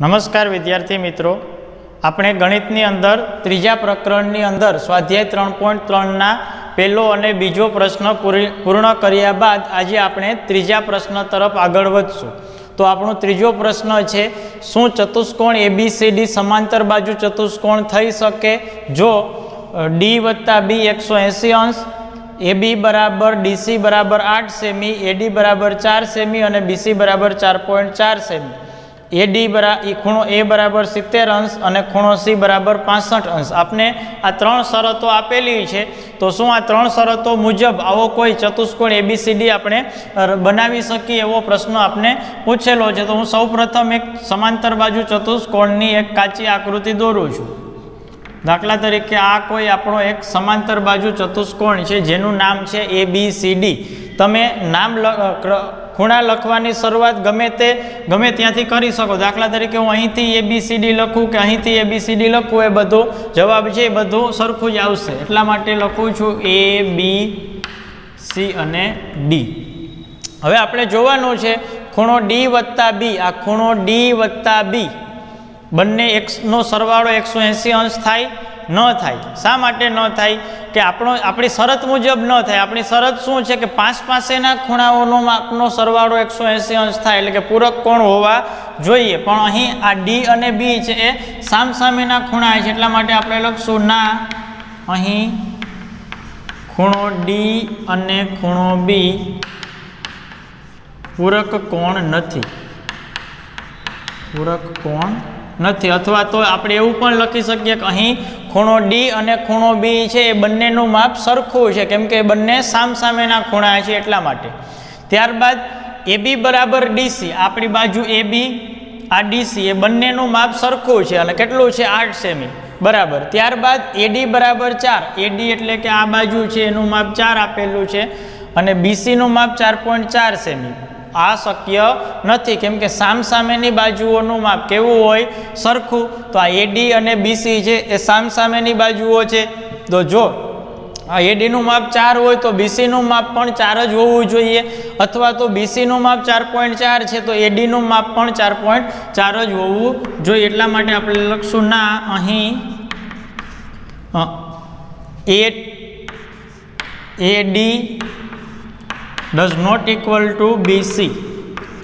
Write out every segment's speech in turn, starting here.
નમસ્કાર વિદ્યાર્થી મિત્રો. આપણે ગણિતની અંદર ત્રીજા પ્રકરણની અંદર સ્વાધ્યાય ત્રણ પોઈન્ટ ત્રણના પહેલો અને બીજો પ્રશ્ન પૂરી પૂર્ણ કર્યા બાદ આજે આપણે ત્રીજા પ્રશ્ન તરફ આગળ વધશું. તો આપણો ત્રીજો પ્રશ્ન છે, શું ચતુષ્કોણ એબીસીડી સમાંતર બાજુ ચતુષ્કોણ થઈ શકે? જો ડી વત્તા બી એકસો એંસી અંશ એબી બરાબર ડીસી બરાબર આઠ સેમી એડી બરાબર ચાર સેમી અને બીસી બરાબર ચાર પોઈન્ટ ચાર સેમી. એડી બરા એ ખૂણો એ બરાબર સિત્તેર અંશ અને ખૂણો સી બરાબર પાસઠ અંશ. આપને આ ત્રણ શરતો આપેલી છે. તો શું આ ત્રણ શરતો મુજબ આવો કોઈ ચતુષ્કોણ એબીસીડી આપણે બનાવી શકીએ એવો પ્રશ્ન આપને પૂછેલો છે. તો હું સૌપ્રથમ એક સમાંતર બાજુ ચતુષ્કોણની એક કાચી આકૃતિ દોરું છું. દાખલા તરીકે આ કોઈ આપણો એક સમાંતર બાજુ ચતુષ્કોણ છે, જેનું નામ છે એ બી સી ડી તમે નામ ખૂણા લખવાની શરૂઆત ગમે તે, ગમે ત્યાંથી કરી શકો. દાખલા તરીકે હું અહીંથી એ બી સી ડી લખું કે અહીંથી એ બી સી ડી લખું, એ બધું જવાબ છે, એ બધું સરખું જ આવશે. એટલા માટે લખું છું એ બી સી અને ડી હવે આપણે જોવાનું છે ખૂણો ડી વત્તા બી આ ખૂણો ડી વત્તા બી બંને એક્સનો સરવાળો એકસો અંશ થાય. ન થાય. શા માટે ન થાય? કે આપણો, આપણી શરત મુજબ ન થાય. આપણી શરત શું છે કે પાંચ પાસેના ખૂણાઓનો માપનો સરવાળો એકસો એંસી અંશ થાય. એટલે કે પૂરક કોણ હોવા જોઈએ. પણ અહીં આ ડી અને બી છે એ સામસામેના ખૂણા છે. એટલા માટે આપણે લખશું ના. અહીં ખૂણો ડી અને ખૂણો બી પૂરક કોણ નથી. પૂરક કોણ નથી. અથવા તો આપણે એવું પણ લખી શકીએ કે અહીં ખૂણો ડી અને ખૂણો બી છે, એ બંનેનું માપ સરખું છે. કેમ કે બંને સામસામેના ખૂણા છે એટલા માટે. ત્યારબાદ એ બી બરાબર ડીસી આપણી બાજુ એ બી આ ડીસી એ બંનેનું માપ સરખું છે અને કેટલું છે? આઠ સેમી. બરાબર. ત્યારબાદ એડી બરાબર ચાર. એડી એટલે કે આ બાજુ છે, એનું માપ ચાર આપેલું છે અને બીસીનું માપ ચાર પોઈન્ટ ચાર સેમી. આ શક્ય નથી. કેમ કે સામસામેની બાજુઓનું માપ કેવું હોય? સરખું. તો આ એડી અને બીસી છે એ સામસામેની બાજુઓ છે. તો જો, આ એડીનું માપ ચાર હોય તો બીસીનું માપ પણ ચાર જ હોવું જોઈએ. અથવા તો બીસીનું માપ ચાર પોઈન્ટ ચાર છે તો એડીનું માપ પણ ચાર પોઈન્ટ ચાર જ હોવું જોઈએ. એટલા માટે આપણે લખશું ના. અહીં એ AD does not equal to BC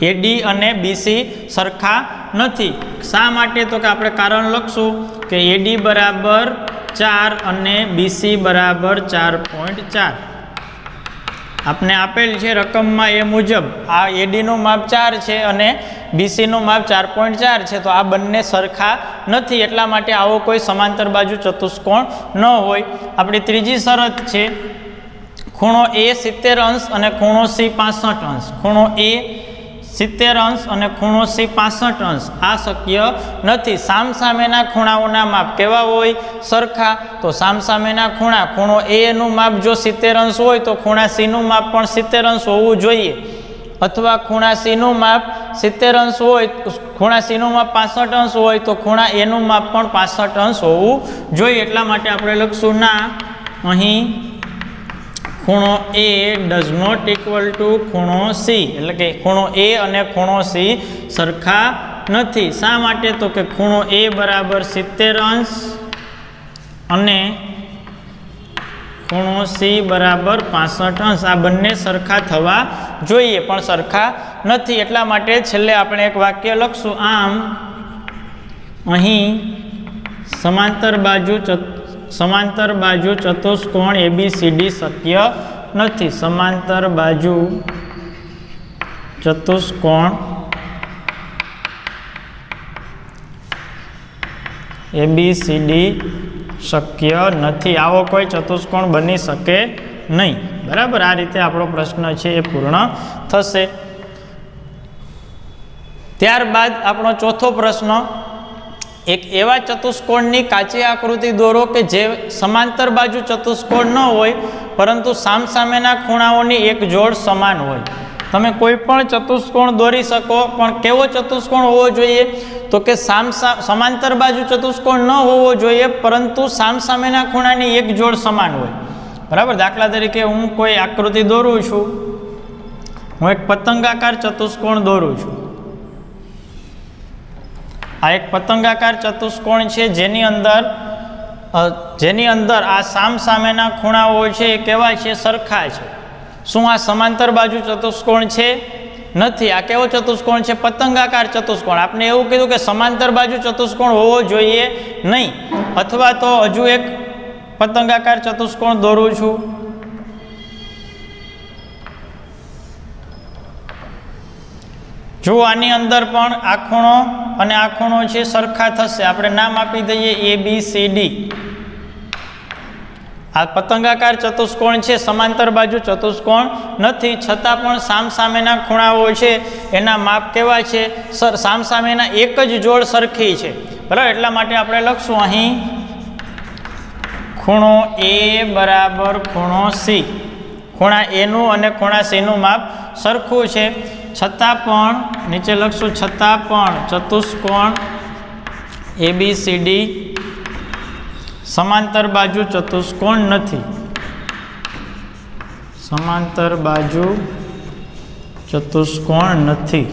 AD અને બીસી સરખા નથી. શા માટે? તો કે આપણે કારણ લખશું કે એડી બરાબર ચાર અને બીસી બરાબર ચાર પોઈન્ટ ચાર. આપને આપેલ છે રકમમાં એ મુજબ. આ એડીનું માપ ચાર છે અને બીસીનું માપ ચાર પોઈન્ટ ચાર છે. તો આ બંને સરખા નથી. એટલા માટે આવો કોઈ સમાંતર બાજુ ચતુષ્કોણ ન હોય. આપણી ત્રીજી શરત છે ખૂણો એ સિત્તેર અંશ અને ખૂણો સી પાસઠ અંશ. ખૂણો એ સિત્તેર અંશ અને ખૂણો સી પાસઠ અંશ. આ શક્ય નથી. સામસામેના ખૂણાઓના માપ કેવા હોય? સરખા. તો સામસામેના ખૂણા, ખૂણો એનું માપ જો સિત્તેર અંશ હોય, તો ખૂણા સીનું માપ પણ સિત્તેર અંશ હોવું જોઈએ. અથવા ખૂણા સીનું માપ સિત્તેર અંશ હોય, ખૂણા સીનું માપ પાસઠ અંશ હોય, તો ખૂણા એનું માપ પણ પાસઠ અંશ હોવું જોઈએ. એટલા માટે આપણે લખશું ના. અહીં ખૂણો A does not equal to ખૂણો સી એટલે કે ખૂણો એ અને ખૂણો સી સરખા નથી. શા માટે? તો કે ખૂણો એ બરાબર સિત્તેર અંશ અને ખૂણો સી બરાબર પાસઠ અંશ. આ બંને સરખા થવા જોઈએ, પણ સરખા નથી. એટલા માટે છેલ્લે આપણે એક વાક્ય લખશું. આમ અહીં સમાંતર બાજુ સમાંતર બાજુ ચતુષ્કોણ એબીસીડી શક્ય નથી. સમાંતર બાજુ ચતુષ્કોણ એબીસીડી શક્ય નથી. આવો કોઈ ચતુષ્કોણ બની શકે નહીં. બરાબર? આ રીતે આપણો પ્રશ્ન છે એ પૂર્ણ થશે. ત્યારબાદ આપણો ચોથો પ્રશ્ન એક એવા ચતુષ્કોણની કાચી આકૃતિ દોરો કે જે સમાંતર બાજુ ચતુષ્કોણ ન હોય, પરંતુ સામસામેના ખૂણાઓની એક જોડ સમાન હોય. તમે કોઈ પણ ચતુષ્કોણ દોરી શકો, પણ કેવો ચતુષ્કોણ હોવો જોઈએ? તો કે સામ સમાંતર બાજુ ચતુષ્કોણ ન હોવો જોઈએ, પરંતુ સામસામેના ખૂણાની એક જોડ સમાન હોય. બરાબર? દાખલા તરીકે હું કોઈ આકૃતિ દોરું છું. હું એક પતંગાકાર ચતુષ્કોણ દોરું છું. આ એક પતંગાકાર ચતુષ્કોણ છે, જેની અંદર જેની અંદર આ સામ સામેના ખૂણાઓ છે, એ કેવા છે, સરખા છે. શું આ સમાંતર બાજુ ચતુષ્કોણ છે? નથી. આ કેવો ચતુષ્કોણ છે? પતંગાકાર ચતુષ્કોણ. આપણે એવું કીધું કે સમાંતર બાજુ ચતુષ્કોણ હોવો જોઈએ નહીં. અથવા તો હજુ એક પતંગાકાર ચતુષ્કોણ દોરું છું. જો આની અંદર પણ આ ખૂણો અને આ ખૂણો છે સરખા થશે. આપણે નામ આપી દઈએ એ બી સી ડી આ પતંગાકાર ચતુષ્કોણ છે, સમાંતર બાજુ ચતુષ્કોણ નથી. છતાં પણ સામસામેના ખૂણાઓ છે, એના માપ કેવા છે? સર, સામસામેના એક જ જોડ સરખી છે. બરાબર? એટલા માટે આપણે લખશું અહીં. ખૂણો એ બરાબર ખૂણો સી ખૂણા એનું અને ખૂણા સીનું માપ સરખું છે. છતાં પણ, નીચે લખશું, છતાં પણ, ચતુષ્કોણ એ બી સી ડી સમાંતર બાજુ ચતુષ્કોણ નથી. સમાંતર બાજુ ચતુષ્કોણ નથી.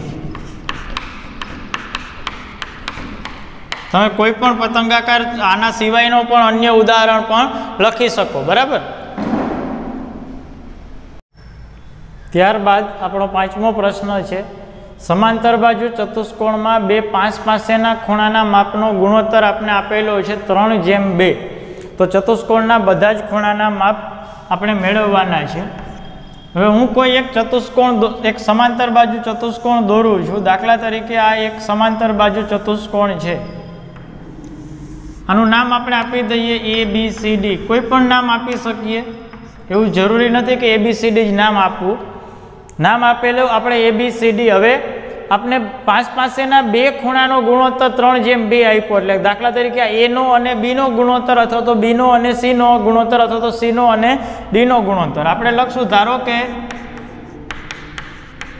તમે કોઈ પણ પતંગાકાર, આના સિવાયનો પણ અન્ય ઉદાહરણ પણ લખી શકો, બરાબર? ત્યારબાદ આપણો પાંચમો પ્રશ્ન છે, સમાંતર બાજુ ચતુષ્કોણમાં બે પાંચ પાસેના ખૂણાના માપનો ગુણોત્તર આપણે આપેલો છે ત્રણ જેમ બે. તો ચતુષ્કોણના બધા જ ખૂણાના માપ આપણે મેળવવાના છે. હવે હું કોઈ એક ચતુષ્કોણ એક સમાંતર બાજુ ચતુષ્કોણ દોરું છું, દાખલા તરીકે આ એક સમાંતર બાજુ ચતુષ્કોણ છે. આનું નામ આપણે આપી દઈએ એ, બી, સી, ડી. કોઈ પણ નામ આપી શકીએ. એવું જરૂરી નથી કે એ, બી, સી, ડી જ નામ આપવું. નામ આપેલું આપણે એ બી સી ડી હવે આપણે પાંચ પાસેના બે ખૂણાનો ગુણોત્તર ત્રણ જેમ બે આપ્યો એટલે દાખલા તરીકે એનો અને બીનો ગુણોત્તર અથવા તો બીનો અને સીનો ગુણોત્તર અથવા તો સીનો અને ડીનો ગુણોત્તર. આપણે લખશું, ધારો કે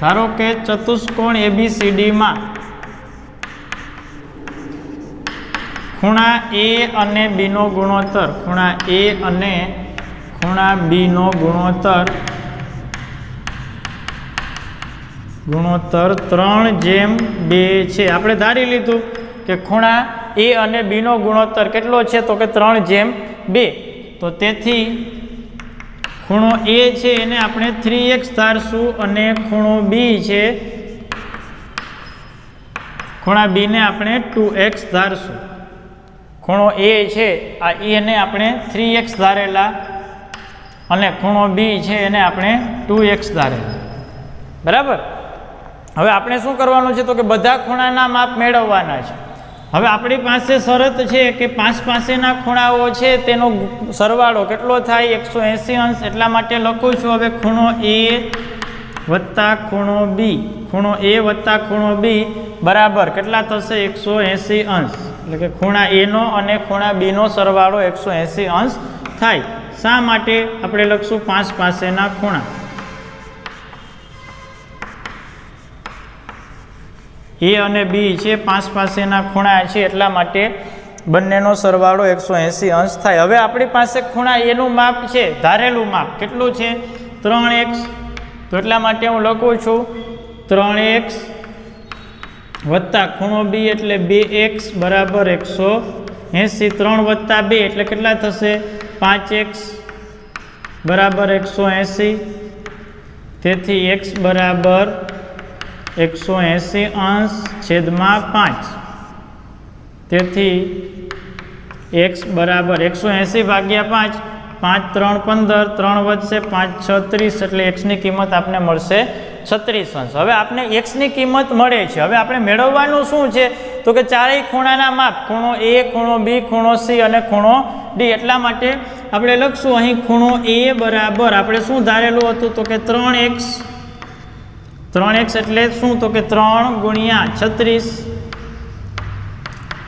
ધારો કે ચતુષ્કોણ એ બી સી ડીમાં ખૂણા એ અને બીનો ગુણોત્તર, ખૂણા એ અને ખૂણા બીનો ગુણોત્તર ગુણોત્તર ત્રણ જેમ બે છે. આપણે ધારી લીધું કે ખૂણા એ અને બીનો ગુણોત્તર કેટલો છે? તો કે ત્રણ જેમ બે. તો તેથી ખૂણો એ છે એને આપણે થ્રી એક્સ ધારશું અને ખૂણો બી છે. ખૂણા બીને આપણે ટુ એક્સ ધારશું. ખૂણો એ છે, આ એને આપણે થ્રી એક્સ ધારેલા અને ખૂણો બી છે એને આપણે ટુ એક્સ ધારેલા. બરાબર? હવે આપણે શું કરવાનું છે તો કે બધા ખૂણાના માપ મેળવવાના છે. હવે આપણી પાસે શરત છે કે પાંચ પાસેના ખૂણાઓ છે, તેનો સરવાળો કેટલો થાય? એકસો એંસી અંશ. એટલા માટે લખું છું હવે ખૂણો એ વત્તા ખૂણો બી. ખૂણો એ વત્તા ખૂણો બી બરાબર કેટલા થશે? એકસો એંસી અંશ. એટલે કે ખૂણા એનો અને ખૂણા બીનો સરવાળો એકસો એંસી અંશ થાય. શા માટે? આપણે લખશું પાંચ પાસેના ખૂણા. એ અને બી છે, પાંચ પાસેના ખૂણા છે એટલા માટે બંનેનો સરવાળો એકસો એંસી અંશ થાય. હવે આપણી પાસે ખૂણા એનું માપ છે, ધારેલું માપ કેટલું છે? ત્રણ એક્સ. તો એટલા માટે હું લખું છું, ત્રણ એક્સ વત્તા ખૂણો બી એટલે બે એક્સ બરાબર એકસો એંસી. ત્રણ વત્તા બે એટલે કેટલા થશે? પાંચ એક્સ બરાબર એકસો એંસી. તેથી એક્સ બરાબર એકસો એંસી અંશ છેદમાં પાંચ. તેથી એક્સ બરાબર એકસો એંસી ભાગ્યા પાંચ પાંચ ત્રણ પંદર, ત્રણ વધશે, પાંચ છત્રીસ એટલે એક્સની કિંમત આપને મળશે છત્રીસ અંશ. હવે આપને એક્સની કિંમત મળે છે. હવે આપણે મેળવવાનું શું છે? તો કે ચારેય ખૂણાના માપ, ખૂણો એ, ખૂણો બી, ખૂણો સી અને ખૂણો ડી. એટલા માટે આપણે લખશું અહીં ખૂણો એ બરાબર. આપણે શું ધારેલું હતું? તો કે ત્રણ એક્સ ત્રણ એક્સ એટલે શું? તો કે ત્રણ ગુણ્યા છત્રીસ.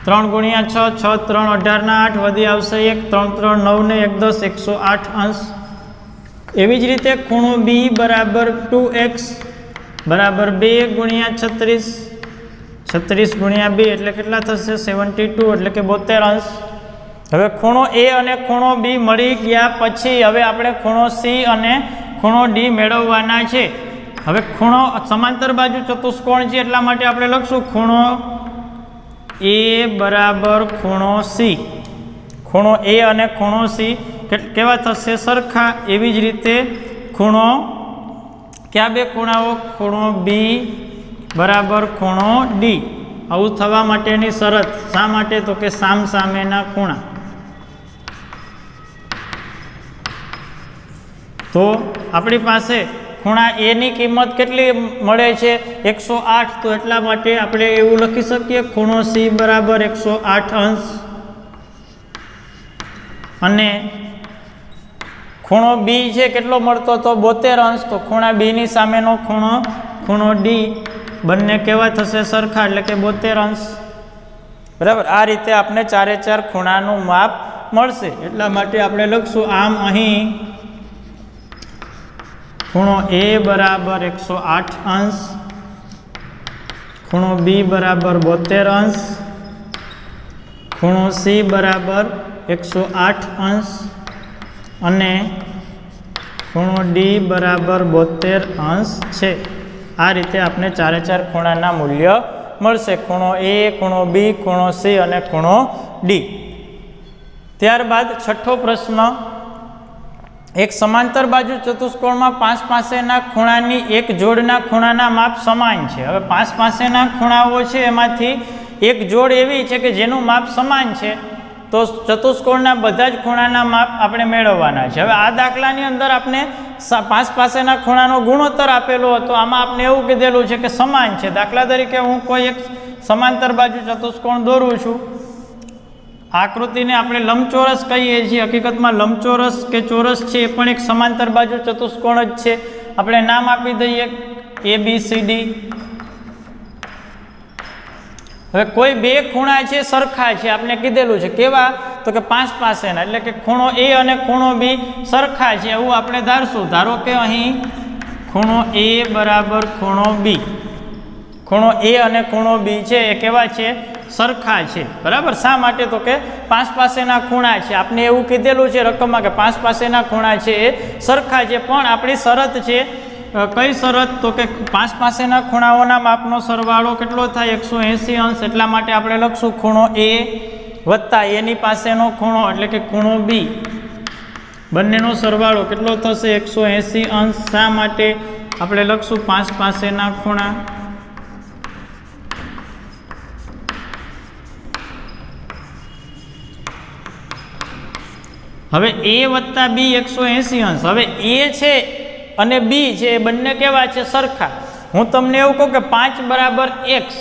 ત્રણ ગુણ્યા છ છ, ત્રણ, અઢારના આઠ વધી આવશે એક. ત્રણ ત્રણ નવ ને એક, દસ, એકસો આઠ અંશ. એવી જ રીતે ખૂણો બી બરાબર ટુ એક્સ બરાબર બે ગુણ્યા છત્રીસ. છત્રીસ ગુણ્યા બે એટલે કેટલા થશે? સેવન્ટી ટુ એટલે કે બોતેર અંશ. હવે ખૂણો એ અને ખૂણો બી મળી ગયા પછી હવે આપણે ખૂણો સી અને ખૂણો ડી મેળવવાના છે. હવે ખૂણો સમાંતર બાજુ ચતુષ્કોણ છે એટલા માટે આપણે લખશું ખૂણો એ બરાબર ખૂણો સી ખૂણો એ અને ખૂણો સી કેવા થશે? સરખા એવી જ રીતે ખૂણો, કયા બે ખૂણાઓ? ખૂણો બી બરાબર ખૂણો ડી આવું થવા માટેની શરત. શા માટે? તો કે સામ સામેના ખૂણા. તો આપણી પાસે ખૂણા એની કિંમત કેટલી મળે છે? એકસો આઠ. તો એટલા માટે આપણે એવું લખી શકીએ, ખૂણો સી બરાબર એકસો આઠ અંશ. અને ખૂણો બી છે કેટલો મળતો? તો બોતેર અંશ. તો ખૂણા બીની સામેનો ખૂણો ખૂણો ડી બંને કેવા થશે? સરખા. એટલે કે બોતેર અંશ. બરાબર? આ રીતે આપણે ચારે ચાર ખૂણાનું માપ મળશે. એટલા માટે આપણે લખશું, આમ અહીં ખૂણો એ બરાબર એકસો આઠ અંશ. ખૂણો બી બરાબર બોતેર અંશ. ખૂણો સી બરાબર એકસો આઠ અંશ. અને ખૂણો ડી બરાબર બોતેર અંશ છે. આ રીતે આપણે ચારે ચાર ખૂણાના મૂલ્ય મળશે. ખૂણો એ ખૂણો બી ખૂણો સી અને ખૂણો ડી ત્યારબાદ છઠ્ઠો પ્રશ્ન એક સમાંતર બાજુ ચતુષ્કોણમાં પાંચ પાસેના ખૂણાની એક જોડના ખૂણાના માપ સમાન છે. હવે પાંચ પાસેના ખૂણાઓ છે એમાંથી એક જોડ એવી છે કે જેનું માપ સમાન છે. તો ચતુષ્કોણના બધા જ ખૂણાના માપ આપણે મેળવવાના છે. હવે આ દાખલાની અંદર આપણે પાંચ પાસેના ખૂણાનો ગુણોત્તર આપેલો હતો. આમાં આપણે એવું કીધેલું છે કે સમાન છે. દાખલા તરીકે હું કોઈ એક સમાંતર બાજુ ચતુષ્કોણ દોરું છું. આકૃતિને આપણે લંબચોરસ કહીએ છીએ. હકીકતમાં લંબચોરસ કે ચોરસ છે એ પણ એક સમાંતર બાજુ ચતુષ્કોણ જ છે. આપણે નામ આપી દઈએ. એ બી સી ડી હવે કોઈ બે ખૂણા છે, સરખા છે. આપણે કીધેલું છે. કેવા? તો કે પાંચ પાસેના. એટલે કે ખૂણો એ અને ખૂણો બી સરખા છે. એવું આપણે ધારશું. ધારો કે અહીં ખૂણો એ બરાબર ખૂણો બી ખૂણો એ અને ખૂણો બી છે. એ કેવા છે? સરખા છે. બરાબર? શા માટે તો કે પાંચ પાસેના ખૂણા છે. આપણે એવું કીધેલું છે રકમમાં કે પાંચ પાસેના ખૂણા છે એ સરખા છે, પણ આપણી શરત છે કઈ શરત? તો કે પાંચ પાસેના ખૂણાઓના માપનો સરવાળો કેટલો થાય? એકસો એંસી અંશ. એટલા માટે આપણે લખશું ખૂણો એ વત્તા એની પાસેનો ખૂણો, એટલે કે ખૂણો બી. બંનેનો સરવાળો કેટલો થશે? એકસો અંશ. શા માટે આપણે લખશું પાંચ પાસેના ખૂણા? હવે એ વત્તા બી એકસો એંસી અંશ. હવે એ છે અને બી છે એ બંને કેવા છે? સરખા. હું તમને એવું કહું કે પાંચ બરાબર એક્સ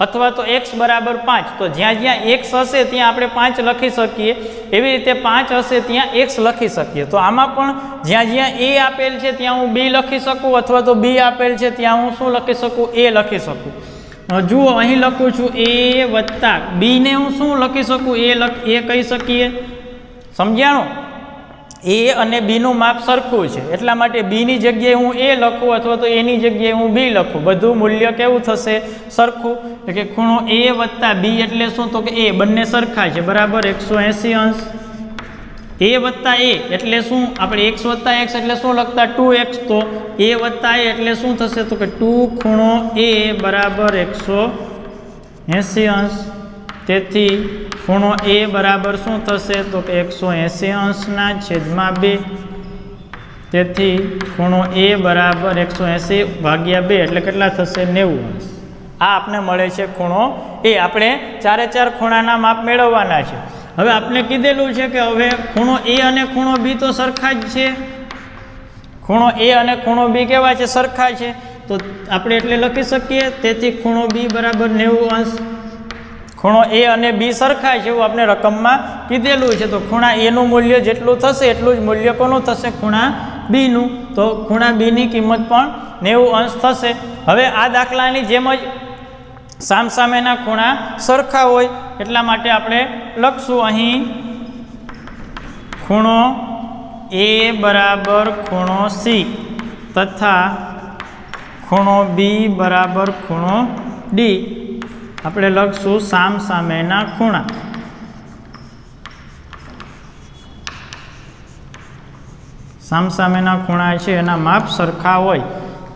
અથવા તો એક્સ બરાબર પાંચ. તો જ્યાં જ્યાં એક્સ હશે ત્યાં આપણે પાંચ લખી શકીએ. એવી રીતે પાંચ હશે ત્યાં એક્સ લખી શકીએ. તો આમાં પણ જ્યાં જ્યાં એ આપેલ છે ત્યાં હું બી લખી શકું અથવા તો બી આપેલ છે ત્યાં હું શું લખી શકું? એ લખી શકું. જુઓ, અહીં લખું છું એ વત્તા. બીને હું શું લખી શકું? એ લખ એ કહી શકીએ. સમજાણો એ અને બીનું માપ સરખું છે. એટલા માટે બીની જગ્યાએ હું એ લખું અથવા તો એની જગ્યાએ હું બી લખું. બધું મૂલ્ય કેવું થશે? સરખું. એટલે કે ખૂણો એ વત્તા બી એટલે શું? તો કે એ. બંને સરખા છે. બરાબર? એકસો એંસી અંશ. એ વત્તા એ એટલે શું? આપણે એક્સ વત્તા એક્સ એટલે શું લખતા? Two X. તો એ વત્તા એ એટલે શું થશે? તો કે ટુ ખૂણો એ બરાબર એકસો એંસી અંશ. તેથી ખૂણો એ બરાબર શું થશે? તો કે એકસો એંસી અંશના છેદમાં બે. તેથી ખૂણો એ બરાબર એકસો એંસી ભાગ્યા બે એટલે કેટલા થશે? નેવું અંશ. આ આપણે મળે છે ખૂણો એ. આપણે ચારે ચાર ખૂણાના માપ મેળવવાના છે. હવે આપણે કીધેલું છે કે હવે ખૂણો એ અને ખૂણો બી તો સરખા જ છે. ખૂણો એ અને ખૂણો બી કેવા છે? સરખા છે. તો આપણે એટલે લખી શકીએ. તેથી ખૂણો બી બરાબર નેવું અંશ. ખૂણો એ અને બી સરખા છે એવું આપણે રકમમાં કીધેલું છે. તો ખૂણા એનું મૂલ્ય જેટલું થશે એટલું જ મૂલ્ય કોનું થશે? ખૂણા બીનું તો ખૂણા બીની કિંમત પણ નેવું અંશ થશે. હવે આ દાખલાની જેમ જ સામસામેના ખૂણા સરખા હોય એટલા માટે આપણે લખશું અહીં. ખૂણો એ બરાબર ખૂણો સી તથા ખૂણો બી બરાબર ખૂણો ડી. આપણે લખશું સામ સામેના ખૂણા. સામ સામેના ખૂણા છે, એના માપ સરખા હોય.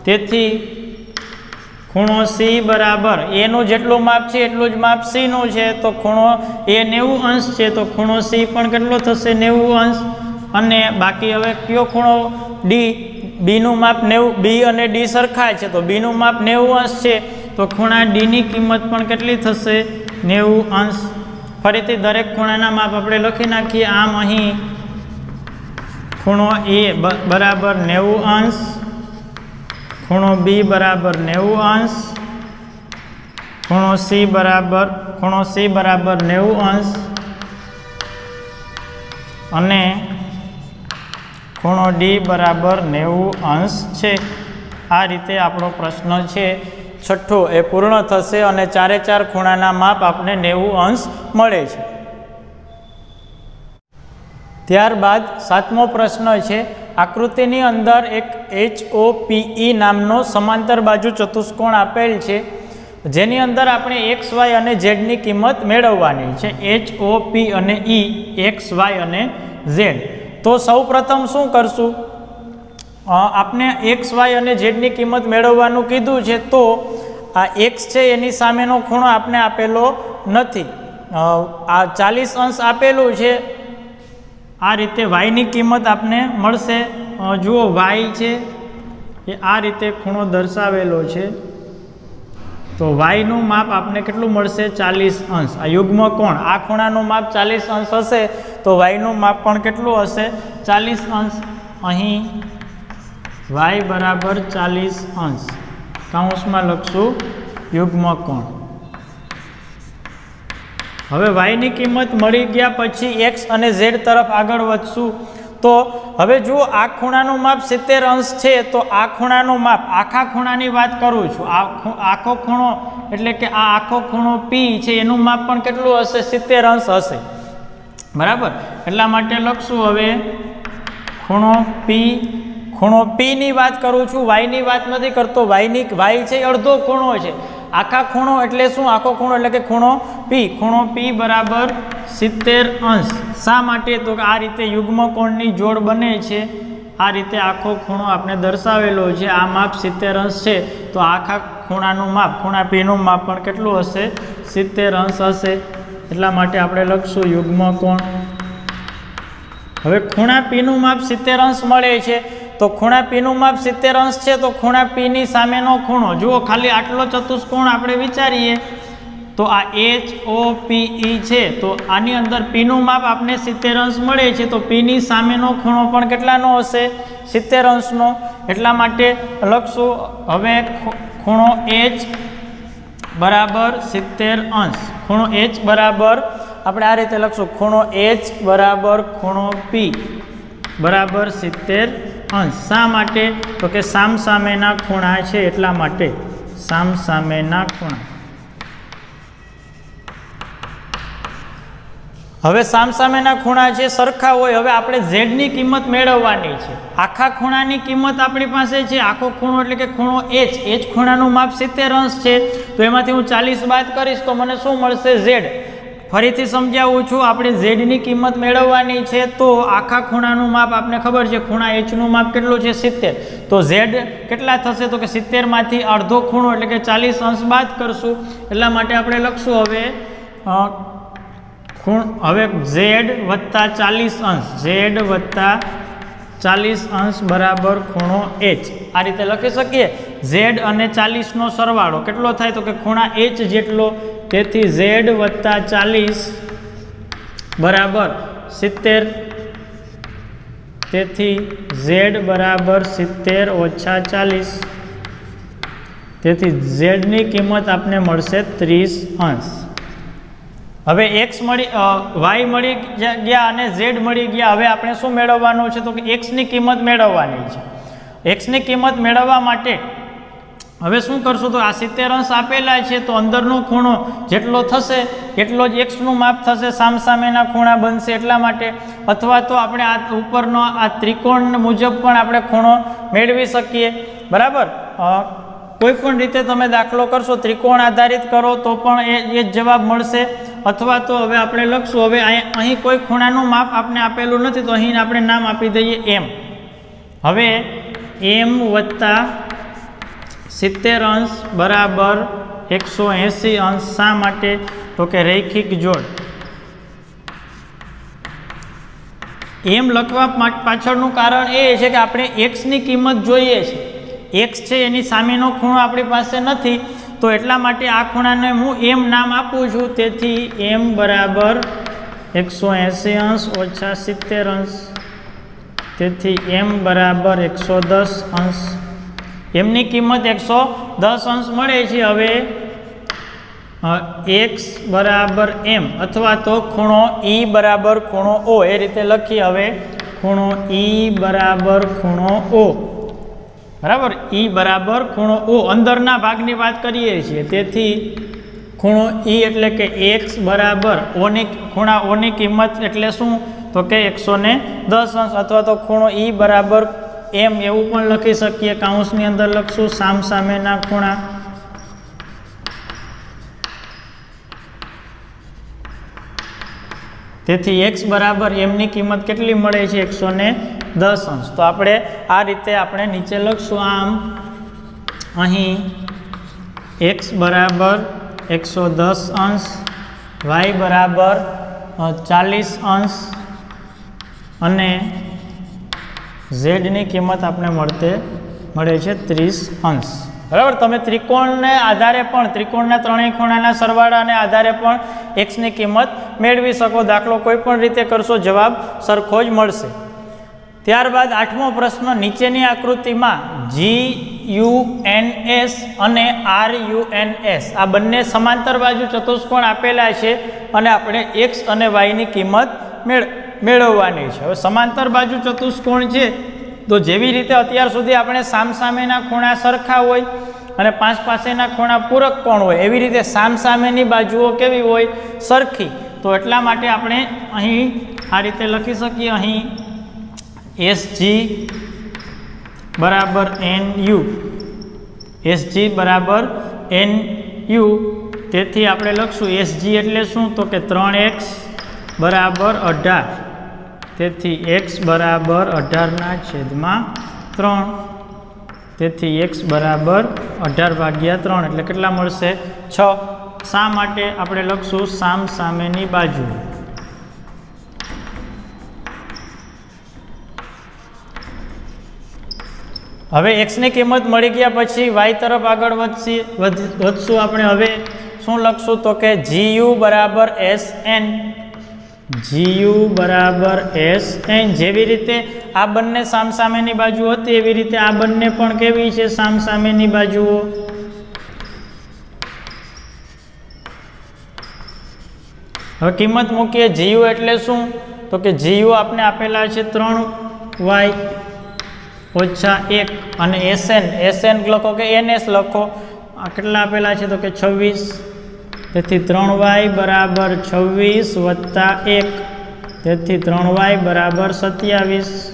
તેથી ખૂણો સી બરાબર એનું જેટલું માપ છે, એટલું જ માપ સીનું છે. તો ખૂણો એ નેવું અંશ છે, તો ખૂણો સી પણ કેટલો થશે? નેવું અંશ. અને બાકી હવે કયો ખૂણો? ડી. બીનું માપ નેવું, બી અને ડી સરખા છે, તો બીનું માપ નેવું અંશ છે. તો ખૂણા ડીની કિંમત પણ કેટલી થશે? નેવું અંશ. ફરીથી દરેક ખૂણાના માપ આપણે લખી નાખીએ. આમ અહીં ખૂણો એ બરાબર નેવું અંશ. ખૂણો બી બરાબર નેવું અંશ. ખૂણો સી બરાબર, ખૂણો સી બરાબર નેવું અંશ. અને ખૂણો ડી બરાબર નેવું અંશ છે. આ રીતે આપણો પ્રશ્ન છે. છઠ્ઠો, એ પૂર્ણ થશે અને ચારે ચાર ખૂણાના માપ આપણે નેવું અંશ મળે છે. ત્યારબાદ સાતમો પ્રશ્ન છે, આકૃતિની અંદર એક એચ ઓ પીઈ નામનો સમાંતર બાજુ ચતુષ્કોણ આપેલ છે, જેની અંદર આપણે એક્સ વાય અને ઝેડની કિંમત મેળવવાની છે એચ ઓ પી અને ઈ એક્સ વાય અને ઝેડ. તો સૌ પ્રથમ શું કરશું? આપણે એક્સ વાય અને ઝેડની કિંમત મેળવવાનું કીધું છે તો આ એક્સ છે એની સામેનો ખૂણો આપને આપેલો નથી. આ ચાલીસ અંશ આપેલું છે. આ રીતે વાયની કિંમત આપને મળશે. જુઓ વાય છે એ આ રીતે ખૂણો દર્શાવેલો છે. તો વાયનું માપ આપને કેટલું મળશે? ચાલીસ અંશ. આ યુગ્મ કોણ? આ ખૂણાનું માપ ચાલીસ અંશ હશે. તો વાયનું માપ પણ કેટલું હશે? ચાલીસ અંશ. અહીં વાય બરાબર ચાલીસ અંશ. કાઉન્સમાં લખશું યુગ્મ કોણ? હવે વાયની કિંમત મળી ગયા પછી એક્સ અને ઝેડ તરફ આગળ વધશું. તો હવે જુઓ, આ ખૂણાનું માપ સિત્તેર અંશ છે, તો આ ખૂણાનું માપ, આખા ખૂણાની વાત કરું છું. આખો ખૂણો એટલે કે આ આખો ખૂણો પી છે, એનું માપ પણ કેટલું હશે? સિત્તેર અંશ હશે. બરાબર? એટલા માટે લખશું હવે ખૂણો પી ખૂણો પીની વાત કરું છું વાયની વાત નથી કરતો. વાયની વાય છે અડધો ખૂણો છે. આખા ખૂણો એટલે શું? આખો ખૂણો એટલે કે ખૂણો પી ખૂણો પી બરાબર સિત્તેર અંશ. શા માટે? તો આ રીતે યુગ્મ કોણની જોડ બને છે. આ રીતે આખો ખૂણો આપણે દર્શાવેલો છે. આ માપ સિત્તેર અંશ છે. તો આખા ખૂણાનું માપ, ખૂણા પીનું માપ પણ કેટલું હશે? સિત્તેર અંશ હશે. એટલા માટે આપણે લખશું યુગ્મ કોણ હવે ખૂણા પીનું માપ સિત્તેર અંશ મળે છે. તો ખૂણા પીનું માપ સિત્તેર અંશ છે, તો ખૂણા પીની સામેનો ખૂણો. જુઓ, ખાલી આટલો ચતુષ્કોણ આપણે વિચારીએ. તો આ એચ ઓ પી ઈ છે, તો આની અંદર પીનું માપ આપને સિત્તેર અંશ મળે છે, તો પીની સામેનો ખૂણો પણ કેટલાનો હશે? સિત્તેર અંશનો. એટલા માટે લખશું હવે ખૂણો એચ બરાબર સિત્તેર અંશ. ખૂણો એચ બરાબર, આપણે આ રીતે લખશું. ખૂણો એચ બરાબર ખૂણો પી બરાબર સિત્તેર અંશ શા માટે? તો કે સામ સામેના ખૂણા છે એટલા માટે. સામ સામેના ખૂણા. હવે સામસામેના ખૂણા છે સરખા હોય, હવે આપણે ઝેડની કિંમત મેળવવાની છે. આખા ખૂણાની કિંમત આપણી પાસે છે. આખો ખૂણો એટલે કે ખૂણો એચ એચ ખૂણાનું માપ સિત્તેર અંશ છે. તો એમાંથી હું ચાલીસ બાદ કરીશ તો મને શું મળશે? ઝેડ. ફરીથી સમજાવું છું, આપણે ઝેડની કિંમત મેળવવાની છે તો આખા ખૂણાનું માપ આપને ખબર છે, ખૂણા એચનું માપ કેટલું છે? સિત્તેર. તો ઝેડ કેટલા થશે? તો કે સિત્તેરમાંથી અડધો ખૂણો, એટલે કે ચાલીસ અંશ બાદ કરશું. એટલા માટે આપણે લખશું હવે ખૂણ, હવે ઝેડ વત્તા ચાલીસ અંશ. ઝેડ વત્તા ચાલીસ અંશ બરાબર ખૂણો એચ આ રીતે લખી શકીએ. ઝેડ અને ચાલીસનો સરવાળો કેટલો થાય તો કે ખૂણા એચ જેટલો, તેથી ઝેડ વત્તા ચાલીસ બરાબર સિત્તેર, તેથી ઝેડ બરાબર સિત્તેર ઓછા ચાલીસ, તેથી ઝેડની કિંમત આપને મળશે ત્રીસ અંશ. હવે એક્સ મળી વાય મળી ગયા અને ઝેડ મળી ગયા. હવે આપણે શું મેળવવાનું છે તો કે એક્સની કિંમત મેળવવાની છે. એક્સની કિંમત મેળવવા માટે હવે શું કરશું તો આ સિત્તેર અંશ આપેલા છે તો અંદરનો ખૂણો જેટલો થશે, એટલો જ એક્સનું માપ થશે, સામસામેના ખૂણા બનશે એટલા માટે. અથવા તો આપણે આ ઉપરનો આ ત્રિકોણ મુજબ પણ આપણે ખૂણો મેળવી શકીએ. બરાબર? કોઈ પણ રીતે તમે દાખલો કરશો, ત્રિકોણ આધારિત કરો તો પણ એ એ જ જવાબ મળશે. અથવા તો હવે આપણે લખશું, હવે અહીં કોઈ ખૂણાનું માપ આપણે આપેલું નથી, તો અહીં આપણે નામ આપી દઈએ એમ. હવે એમ વત્તા સિત્તેર અંશ બરાબર એકસો એંસી અંશ શા માટે? તો કે રૈખિક જોડ. એમ લખવા પાછળનું કારણ એ છે કે આપણે એક્સની કિંમત જોઈએ છે. એક્સ છે એની સામેનો ખૂણો આપણી પાસે નથી તો એટલા માટે આ ખૂણાને હું એમ નામ આપું છું. તેથી એમ બરાબર એકસો એંસી અંશ ઓછા સિત્તેર અંશ. તેથી એમ બરાબર એકસો દસ અંશ. એમની કિંમત એકસો દસ અંશ મળે છે. હવે એક્સ બરાબર એમ અથવા તો ખૂણો ઈ બરાબર ખૂણો ઓ, એ રીતે લખી. હવે, ખૂણો ઈ બરાબર ખૂણો ઓ. બરાબર? ઈ બરાબર ખૂણો ઓ અંદરના ભાગની વાત કરીએ છીએ. તેથી ખૂણો ઈ એટલે કે એક્સ બરાબર ઓની ખૂણા ઓની કિંમત એટલે શું? તો કે એકસો ને દસ અંશ અથવા તો ખૂણો ઈ બરાબર એમ એવું પણ લખી શકીએ. કાઉન્સની અંદર લખશું સામ સામેના ખૂણા. તેથી એક્સ બરાબર એમની કિંમત કેટલી મળે છે? એકસો ને દસ અંશ. તો આપણે આ રીતે આપણે નીચે લખશું આમ. અહીં એક્સ બરાબર એકસો દસ અંશ, વાય બરાબર ચાલીસ અંશ, અને ઝેડની કિંમત આપણે મળતે, મળે છે ત્રીસ અંશ. બરાબર? તમે ત્રિકોણને આધારે પણ, ત્રિકોણના ત્રણેય ખૂણાના સરવાળાને આધારે પણ એક્સની કિંમત મેળવી શકો. દાખલો કોઈ પણ રીતે કરશો, જવાબ સરખો જ મળશે. ત્યારબાદ આઠમો પ્રશ્ન નીચેની આકૃતિમાં જી યુ એન એસ અને આર યુ એન એસ આ બંને સમાંતર બાજુ ચતુષ્કોણ આપેલા છે અને આપણે એક્સ અને વાયની કિંમત મેળ, મેળવવાની છે. હવે સમાંતર બાજુ ચતુષ્કોણ છે, તો જેવી રીતે અત્યાર સુધી આપણે સામસામેના ખૂણા સરખા હોય અને પાંચ પાસેના ખૂણા પૂરક કોણ હોય, એવી રીતે સામસામેની બાજુઓ કેવી હોય સરખી. તો એટલા માટે આપણે અહીં આ રીતે લખી શકીએ, અહીં એસ જી બરાબર એન યુ એસ જી બરાબર એન યુ તેથી આપણે લખશું એસ જી એટલે શું? તો કે ત્રણ એક્સ બરાબર અઢાર. તેથી એક્સ બરાબર અઢારના છેદમાં ત્રણ. તેથી એક્સ બરાબર અઢાર ભાગ્યા ત્રણ. એટલે કેટલા મળશે? છ. શા માટે આપણે લખશું સામ સામેની બાજુ? હવે એક્સની કિંમત મળી ગયા પછી વાય તરફ આગળ વધશી, વધ, વધશું આપણે. હવે શું લખશું તો કે જી યુ બરાબર એસ એન જીયુ બરાબર એસ એન જેવી રીતે આ બંને સામસામેની બાજુ હતી, એવી રીતે આ બંને પણ કેવી છે? સામસામેની બાજુઓ. હવે કિંમત મૂકીએ જીયુ એટલે શું? તો કે જીયુ આપણે આપેલા છે ત્રણ વાય ઓછા એક અને એસએન. એસએન લખો કે એનએસ લખો. આ કેટલા આપેલા છે તો કે છવ્વીસ. તેથી ત્રણ વાય બરાબર છવ્વીસ વત્તા એક. તેથી ત્રણ વાય બરાબર સત્યાવીસ.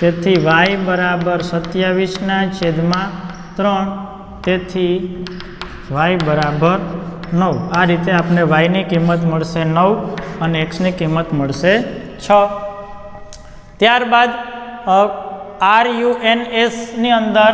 તેથી વાય બરાબર સત્યાવીસના છેદમાં ત્રણ. તેથી વાય બરાબર નવ. આ રીતે આપણે વાયની કિંમત મળશે નવ અને એક્સની કિંમત મળશે છ. ત્યારબાદ આર યુ એન એસની અંદર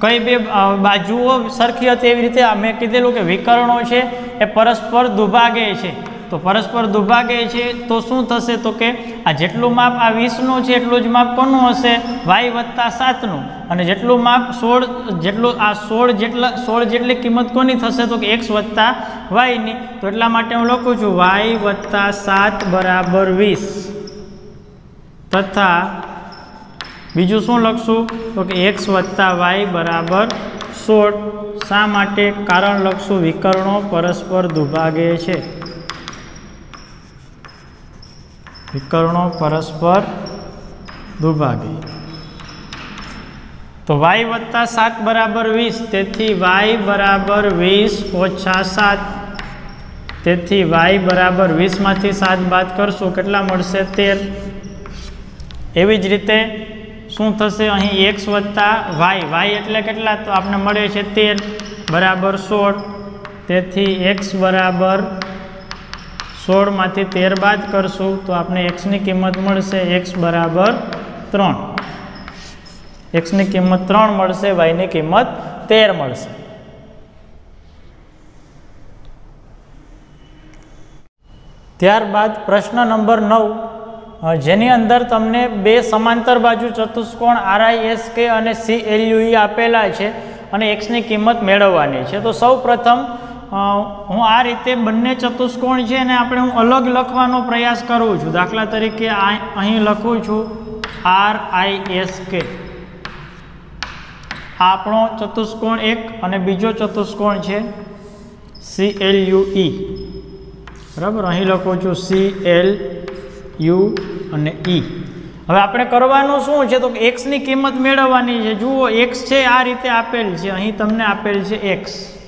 કઈ બે બાજુઓ સરખી હતી એવી રીતે મેં કીધેલું કે વિકર્ણો છે, એ પરસ્પર દુભાગે છે. તો પરસ્પર દુભાગે છે તો શું થશે? તો કે આ જેટલું માપ આ વીસનું છે, એટલું જ માપ કોનું હશે? વાય વત્તા સાતનું. અને જેટલું માપ સોળ, જેટલું, આ સોળ જેટલા, સોળ જેટલી કિંમત કોની થશે? તો કે એક્સ વત્તા વાયની. તો એટલા માટે હું લખું છું, વાય વત્તા સાત બરાબર વીસ. તથા બીજું શું લખશું? તો કે એક્સ વત્તા વાય બરાબર સોળ. શા માટે? કારણ લખશું વિકર્ણો પરસ્પર દુભાગે છે. વિકર્ણો પરસ્પર દુભાગે. તો વાય વત્તા સાત બરાબર વીસ. તેથી વાય બરાબર વીસ ઓછા સાત. તેથી વાય બરાબર વીસમાંથી સાત બાદ કરશું. કેટલા મળશે? તેર. એવી જ રીતે શું થશે? અહીં એક્સ વત્તા વાય. વાય એટલે કેટલા? તો આપણે મળે છે તેર બરાબર સોળ. તેથી એક્સ બરાબર સોળમાંથી તેર બાદ કરશું તો આપણે એક્સની કિંમત મળશે એક્સ બરાબર ત્રણ. એક્સની કિંમત ત્રણ મળશે વાયની કિંમત તેર મળશે. ત્યારબાદ પ્રશ્ન નંબર નવ. જેની અંદર તમને બે સમાંતર બાજુ ચતુષ્કોણ આરઆઈએસ કે અને સી એલયુઈ આપેલા છે અને એક્સની કિંમત મેળવવાની છે. તો સૌ પ્રથમ હું આ રીતે બંને ચતુષ્કોણ છે અને આપણે હું અલગ લખવાનો પ્રયાસ કરું છું. દાખલા તરીકે અહીં લખું છું આર આઈ એસ કે આપણો ચતુષ્કોણ એક અને બીજો ચતુષ્કોણ છે સી એલ યુ ઈ બરાબર? અહીં લખું છું સી એલ યુ અને ઈ. હવે આપણે કરવાનું શું છે? તો એક્સની કિંમત મેળવવાની છે. જુઓ એક્સ છે, આ રીતે આપેલ છે. અહીં તમને આપેલ છે એક્સ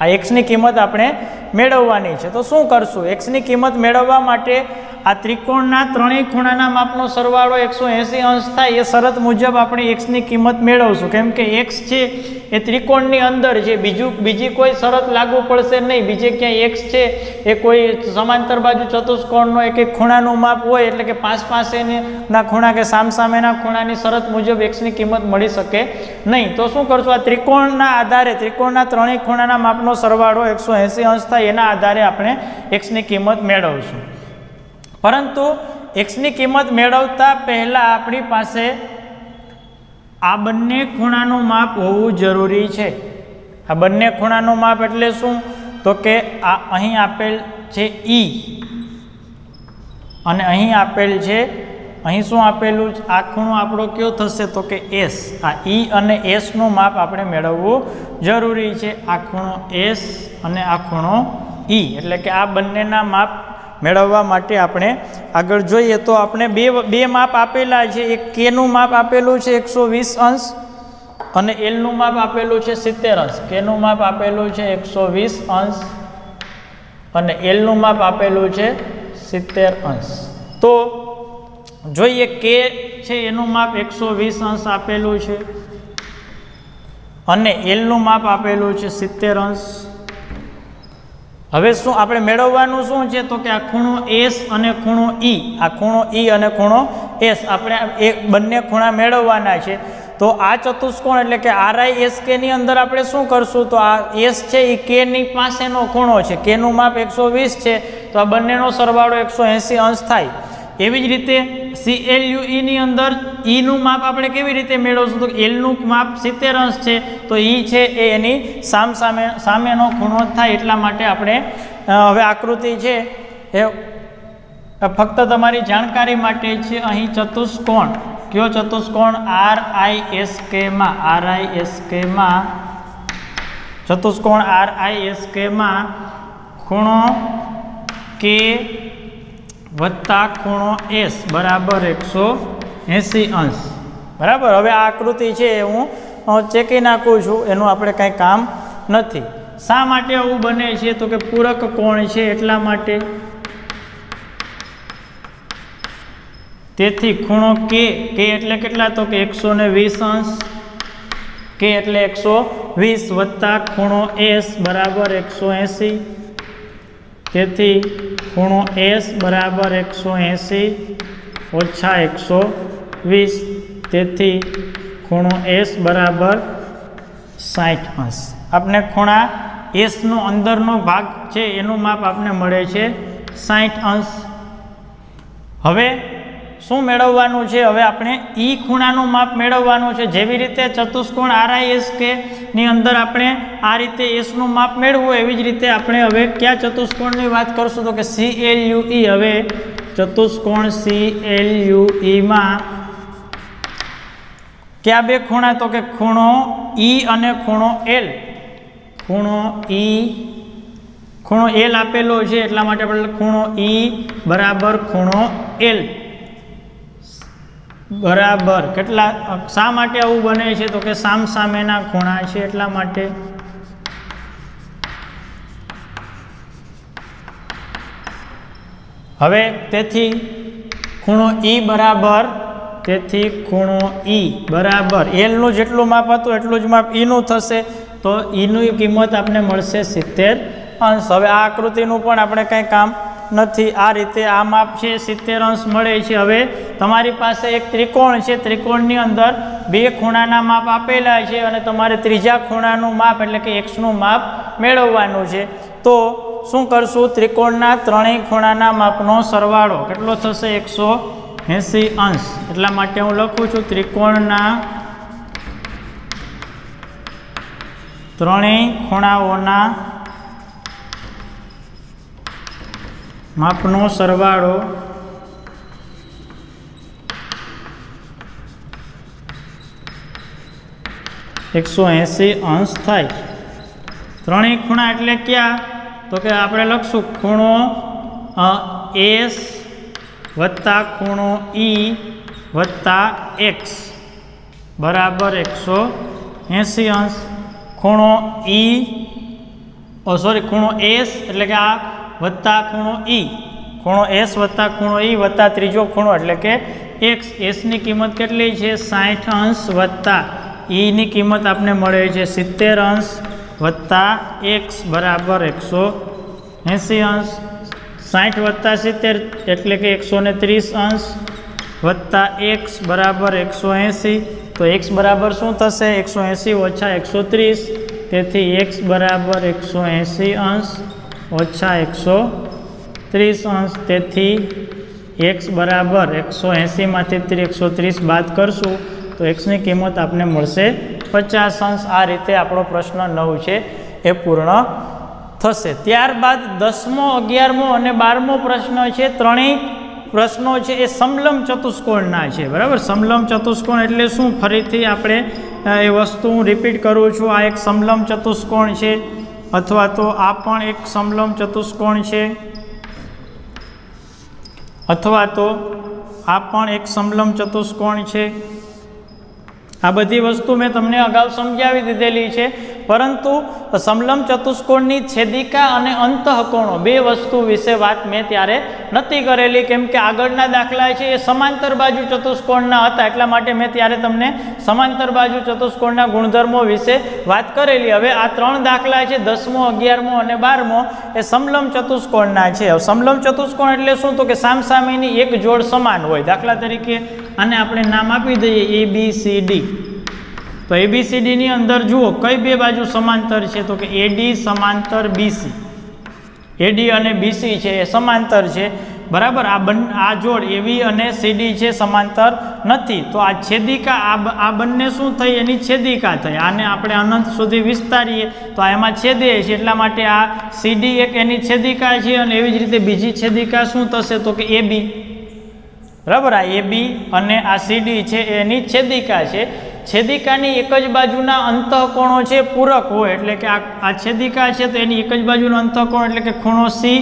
આ એક્સની કિંમત આપણે મેળવવાની છે. તો શું કરશું? એક્સની કિંમત મેળવવા માટે આ ત્રિકોણના ત્રણેય ખૂણાના માપનો સરવાળો એકસો અંશ થાય એ શરત મુજબ આપણે એક્સની કિંમત મેળવશું. કેમ કે એક્સ છે એ ત્રિકોણની અંદર છે. બીજું, બીજી કોઈ શરત લાગુ પડશે નહીં. બીજે ક્યાંય એક્સ છે એ કોઈ સમાંતર બાજુ ચતુષ્કોણનો એક એક ખૂણાનું માપ હોય એટલે કે પાંચ પાસેના ખૂણા કે સામસામેના ખૂણાની શરત મુજબ એક્સની કિંમત મળી શકે નહીં. તો શું કરશું? આ ત્રિકોણના આધારે ત્રિકોણના ત્રણેય ખૂણાના માપનો સરવાળો એકસો અંશ થાય એના આધારે આપણે એક્સની કિંમત મેળવશું. પરંતુ એક્સની કિંમત મેળવતા પહેલાં આપણી પાસે આ બંને ખૂણાનું માપ હોવું જરૂરી છે. આ બંને ખૂણાનું માપ એટલે શું? તો કે આ અહીં આપેલ છે ઈ અને અહીં આપેલ છે અહીં શું આપેલું છે? આ ખૂણો આપણો કયો થશે તો કે એસ આ ઈ અને એસનું માપ આપણે મેળવવું જરૂરી છે. આ ખૂણો એસ અને આ ખૂણો ઈ એટલે કે આ બંનેના માપ મેળવવા માટે આપણે આગળ જોઈએ તો આપણે બે બે માપ આપેલા છે. એક કેનું માપ આપેલું છે એકસો અંશ અને એલનું માપ આપેલું છે સિત્તેર અંશ. કેનું માપ આપેલું છે એકસો અંશ અને એલનું માપ આપેલું છે સિત્તેર અંશ. તો જોઈએ કે છે, એનું માપ એકસો વીસ અંશ આપેલું છે અને એલનું માપ આપેલું છે સિત્તેર અંશ. હવે શું આપણે મેળવવાનું શું છે? તો કે આ ખૂણો એસ અને ખૂણો ઈ આ ખૂણો ઈ અને ખૂણો એસ આપણે એ બંને ખૂણા મેળવવાના છે. તો આ ચતુષ્કોણ એટલે કે આરઆઈ એસ કેની અંદર આપણે શું કરશું? તો આ એસ છે એ કેની પાસેનો ખૂણો છે. કેનું માપ એકસો છે. તો આ બંનેનો સરવાળો એકસો અંશ થાય. એવી જ રીતે સી એલ યુ ઈની અંદર ઈનું માપ આપણે કેવી રીતે મેળવશું? તો એલનું માપ સિત્તેર અંશ છે. તો ઈ છે એ એની સામ સામે સામેનો ખૂણો થાય એટલા માટે આપણે હવે આકૃતિ છે એ ફક્ત તમારી જાણકારી માટે છે. અહીં ચતુષ્કોણ, કયો ચતુષ્કોણ? આર આઈ એસ કેમાં આર આઈ એસ કેમાં ચતુષ્કોણ આર આઈ એસ કેમાં ખૂણો કે વત્તા ખૂણો એસ બરાબર એકસો એંસી અંશ. બરાબર? હવે આ આકૃતિ છે એ હું ચેકી નાખું છું, એનું આપણે કાંઈ કામ નથી. શા માટે આવું બને છે? તો કે પૂરક કોણ છે એટલા માટે? તેથી ખૂણો કે કે એટલે કેટલા? તો કે એકસો વીસ અંશ. કે એટલે એકસો વીસ વત્તા ખૂણો એસ બરાબર એકસો એંસી. તેથી ખૂણો એસ બરાબર એકસો એંસી ઓછા એકસો વીસ. તેથી ખૂણો એસ બરાબર સાઠ અંશ. આપણે ખૂણા એસનો અંદરનો ભાગ છે, એનું માપ આપને મળે છે સાઠ અંશ. હવે શું મેળવવાનું છે? હવે આપણે ઈ ખૂણાનું માપ મેળવવાનું છે. જેવી રીતે ચતુષ્કોણ આરઆઈએસ કે ની અંદર આપણે આ રીતે એસનું માપ મેળવવું એવી જ રીતે આપણે હવે કયા ચતુષ્કોણની વાત કરશું? તો કે સી એલ યુ ઈ હવે ચતુષ્કોણ સી એલ યુ ઈમાં કયા બે ખૂણા? તો કે ખૂણો ઈ અને ખૂણો એલ ખૂણો ઈ ખૂણો એલ આપેલો છે, એટલા માટે આપણે ખૂણો ઈ બરાબર ખૂણો એલ બરાબર. કેટલા, શા માટે આવું બને છે? તો કે સામ સામેના ખૂણા છે એટલા માટે. હવે તેથી ખૂણો ઈ બરાબર, તેથી ખૂણો ઈ બરાબર. એલનું જેટલું માપ હતું એટલું જ માપ ઈનું થશે. તો ઈની કિંમત આપણે મળશે સિત્તેર અંશ. હવે આ આકૃતિનું પણ આપણે કંઈ કામ નથી. આ રીતે આ માપ છે, સિત્તેર અંશ મળે છે. હવે તમારી પાસે એક ત્રિકોણ છે. ત્રિકોણની અંદર બે ખૂણાના માપ આપેલા છે અને તમારે ત્રીજા ખૂણાનું માપ એટલે કે એક્સનું માપ મેળવવાનું છે. તો શું કરશું? ત્રિકોણના ત્રણેય ખૂણાના માપનો સરવાળો કેટલો થશે? એકસો એંસી અંશ. એટલા માટે હું લખું છું, ત્રિકોણના ત્રણેય ખૂણાઓના માપનો સરવાળો એકસો એંસી અંશ થાય. ત્રણેય ખૂણા એટલે ક્યાં? તો કે આપણે લખશું ખૂણો એસ વત્તા ખૂણો ઈ વત્તા એક્સ. બરાબર એકસો એંસી અંશ. ખૂણો ઈ સોરી ખૂણો એસ એટલે કે આ વત્તા ખૂણો ઈ. ખૂણો એસ વત્તા ખૂણો ઈ વત્તા ત્રીજો ખૂણો, એટલે કે એક્સ. એસની કિંમત કેટલી છે? સાઠ અંશ વત્તા ઈની કિંમત આપને મળે છે સિત્તેર અંશ વત્તા એક્સ બરાબર એકસો એંસી અંશ. સાઠ વત્તા સિત્તેર એટલે કે એકસો ત્રીસ અંશ વત્તા એક્સ બરાબર એકસો એંસી. તો એક્સ બરાબર શું થશે? એકસો એંસી ઓછા એકસો ત્રીસ. તેથી એક્સ બરાબર એકસો એંસી અંશ ઓછા એકસો ત્રીસ અંશ, તેથી એક્સ બરાબર એકસો એંસીમાંથી એકસો ત્રીસ બાદ કરશું, તો એક્સની કિંમત આપને મળશે પચાસ અંશ. આ રીતે આપણો પ્રશ્ન નવ છે, એ પૂર્ણ થશે. ત્યારબાદ દસમો, અગિયારમો અને બારમો પ્રશ્ન છે, ત્રણેય પ્રશ્નો છે, એ સમલમ ચતુષ્કોણના છે, બરાબર? સમલમ ચતુષ્કોણ એટલે શું? ફરીથી આપણે એ વસ્તુ હું રિપીટ કરું છું, આ એક સમલમ ચતુષ્કોણ છે. અથવા તો આ પણ એક સમલમ ચતુષ્કોણ છે. અથવા તો આ પણ એક સમલમ ચતુષ્કોણ છે. આ બધી વસ્તુ મેં તમને અગાઉ સમજાવી દીધેલી છે. પરંતુ સમલમ ચતુષ્કોણની છેદિકા અને અંતઃકોણો બે વસ્તુ વિશે વાત મેં ત્યારે નથી કરેલી. કેમ કે આગળના દાખલા છે એ સમાંતર બાજુ ચતુષ્કોણના હતા, એટલા માટે મેં ત્યારે તમને સમાંતર બાજુ ચતુષ્કોણના ગુણધર્મો વિશે વાત કરેલી. હવે આ ત્રણ દાખલા છે, દસમો, અગિયારમો અને બારમો, એ સમલમ ચતુષ્કોણના છે. સમલમ ચતુષ્કોણ એટલે શું? તો કે સામસામેની એક જોડ સમાન હોય. દાખલા તરીકે આને આપણે નામ આપી દઈએ એ બી સી ડી તો એબીસીડીની અંદર જુઓ, કઈ બે બાજુ સમાંતર છે? તો કે એડી સમાંતર બીસી એડી અને બીસી છે, એ સમાંતર છે. બરાબર? આ બન, આ જોડ એવી અને સીડી છે, સમાંતર નથી. તો આ છેદિકા, આ આ બંને શું થઈ? એની છેદિકા થઈ. આને આપણે અનંત સુધી વિસ્તારીએ. તો આ એમાં છેદે છે. એટલા માટે આ સીડી એક એની છેદિકા છે અને એવી જ રીતે બીજી છેદિકા શું થશે? તો કે એ બી બરાબર? આ એ બી અને આ સીડી છે, એની છેદિકા છે. છેદિકાની એક જ બાજુના અંતઃકોણો છે, પૂરક હોય, એટલે કે આ છેદિકા છે, તો એની એક જ બાજુનો અંતઃકોણ, એટલે કે ખૂણો સી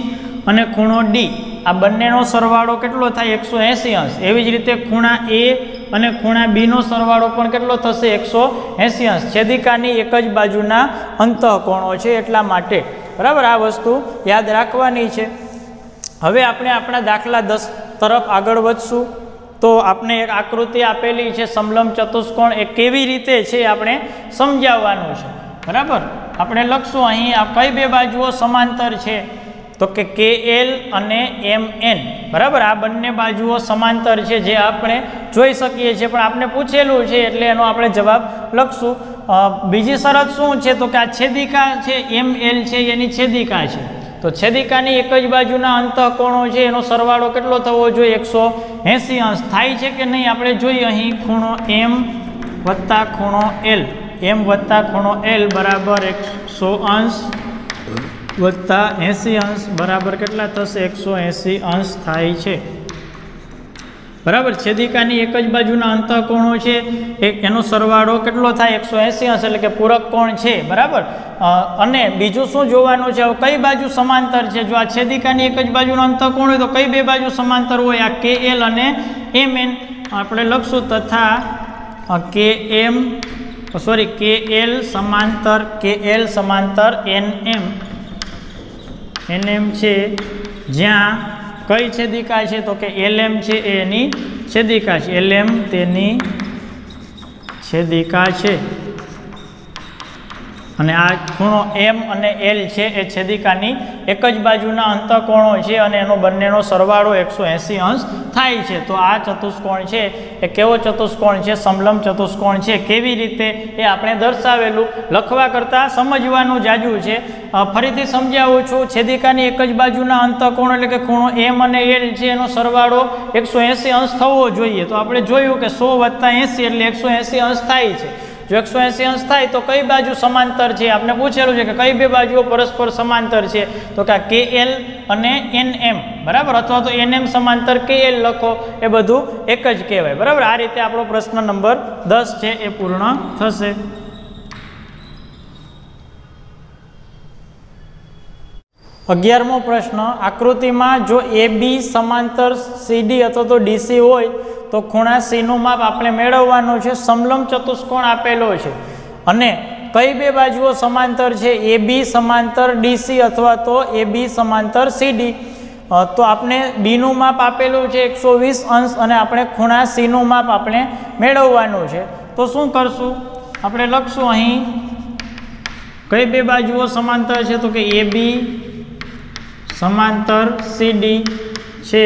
અને ખૂણો ડી આ બંનેનો સરવાળો કેટલો થાય? એકસો એંસી અંશ. એવી જ રીતે ખૂણા એ અને ખૂણા બીનો સરવાળો પણ કેટલો થશે? એકસો એંસી અંશ. છેદિકાની એક જ બાજુના અંતઃકોણો છે, એટલા માટે. બરાબર? આ વસ્તુ યાદ રાખવાની છે. હવે આપણે આપણા દાખલા દસ તરફ આગળ વધશું. તો આપણે એક આકૃતિ આપેલી છે, સમલમ ચતુષ્કોણ. એ કેવી રીતે છે આપણે સમજાવવાનું છે. બરાબર? આપણે લખશું અહીં, આ કઈ બે બાજુઓ સમાંતર છે? તો કે કે એલ અને એમ એન બરાબર? આ બંને બાજુઓ સમાંતર છે જે આપણે જોઈ શકીએ છીએ. પણ આપણે પૂછેલું છે એટલે એનો આપણે જવાબ લખશું. બીજી શરત શું છે? તો કે આ છેદિકા છે એમ એલ છે, એની છેદિકા છે. તો છેદિકાની એક જ બાજુના અંતઃકોણો છે, એનો સરવાળો કેટલો થવો જોઈએ? એકસો એંસી અંશ. થાય છે કે નહીં? આપણે જોઈએ અહીં ખૂણો એમ વત્તા ખૂણો એલ. એમ વત્તા ખૂણો એલ બરાબર એકસો અંશ વત્તા એંસી અંશ બરાબર કેટલા થશે? એકસો એંસી અંશ થાય છે. બરાબર? છેદિકાની એક જ બાજુના અંતઃકોણો છે. એક, એનો સરવાળો કેટલો થાય? એકસો એંસી હશે એટલે કે પૂરક કોણ છે? બરાબર? અને બીજું શું જોવાનું છે? કઈ બાજુ સમાંતર છે? જો આ છેદિકાની એક જ બાજુનો અંતઃકોણ હોય તો કઈ બે બાજુ સમાંતર હોય? આ કે એલ અને એમ એન આપણે લખશું તથા કે એમ સોરી કે એલ સમાંતર કે એલ સમાંતર એન એમ એન એમ છે જ્યાં કઈ છેદિકા છે? તો કે એલએમ છે એની છેદિકા છે. એલએમ તેની છેદિકા છે. અને આ ખૂણો એમ અને એલ છે એ છેદિકાની એક જ બાજુના અંતકોણો છે અને એનો બંનેનો સરવાળો એકસો એંસી અંશ થાય છે. તો આ ચતુષ્કોણ છે, એ કેવો ચતુષ્કોણ છે? સમલમ ચતુષ્કોણ છે. કેવી રીતે એ આપણે દર્શાવેલું? લખવા કરતાં સમજવાનું જાજુ છે. ફરીથી સમજાવું છું. છેદિકાની એક જ બાજુના અંતકોણ એટલે કે ખૂણો એમ અને એલ છે, એનો સરવાળો એકસો અંશ થવો જોઈએ. તો આપણે જોયું કે સો વત્તા એંસી એટલે એકસો અંશ થાય છે. જો એકસો એંસી અંશ થાય તો કઈ બાજુ સમાંતર છે? આપણે પૂછેલું છે કે કઈ બે બાજુઓ પરસ્પર સમાંતર છે? તો કે કે એલ અને એન એમ બરાબર? અથવા તો એન એમ સમાંતર કે એલ લખો. એ બધું એક જ કહેવાય. બરાબર? આ રીતે આપણો પ્રશ્ન નંબર દસ છે, એ પૂર્ણ થશે. અગિયારમો પ્રશ્ન, આકૃતિમાં જો એ બી સમાંતર સીડી અથવા તો ડીસી હોય, તો ખૂણા સીનું માપ આપણે મેળવવાનું છે. સમલમ ચતુષ્કોણ આપેલો છે. અને કઈ બે બાજુઓ સમાંતર છે? એ બી સમાંતર ડીસી અથવા તો એ બી સમાંતર સીડી તો આપણે બીનું માપ આપેલું છે એકસો વીસ અંશ અને આપણે ખૂણા સીનું માપ આપણે મેળવવાનું છે. તો શું કરશું? આપણે લખશું અહીં. કઈ બે બાજુઓ સમાંતર છે? તો કે એ બી સમાંતર સીડી છે.